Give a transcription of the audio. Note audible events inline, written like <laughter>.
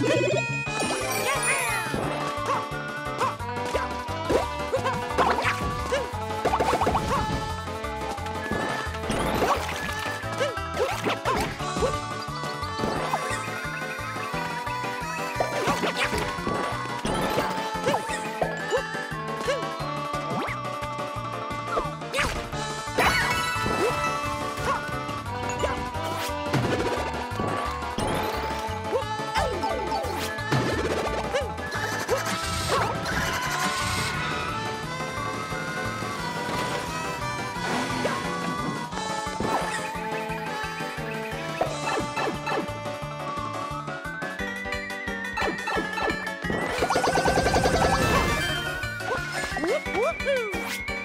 Yeah. <laughs> Woohoo!